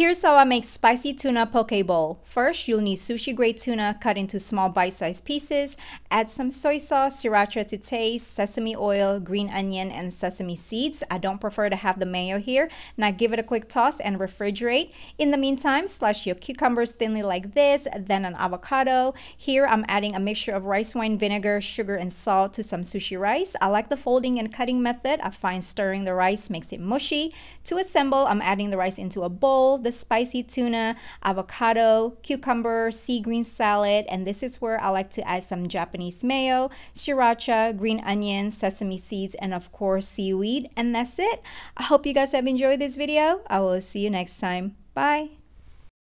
Here's how I make spicy tuna poke bowl. First, you'll need sushi grade tuna cut into small bite-sized pieces. Add some soy sauce, sriracha to taste, sesame oil, green onion, and sesame seeds. I don't prefer to have the mayo here. Now give it a quick toss and refrigerate. In the meantime, slice your cucumbers thinly like this, then an avocado. Here, I'm adding a mixture of rice wine vinegar, sugar, and salt to some sushi rice. I like the folding and cutting method. I find stirring the rice makes it mushy. To assemble, I'm adding the rice into a bowl the spicy tuna, avocado, cucumber, sea green salad, and this is where I like to add some Japanese mayo, sriracha, green onions, sesame seeds, and of course seaweed. And that's it. I hope you guys have enjoyed this video. I will see you next time. Bye.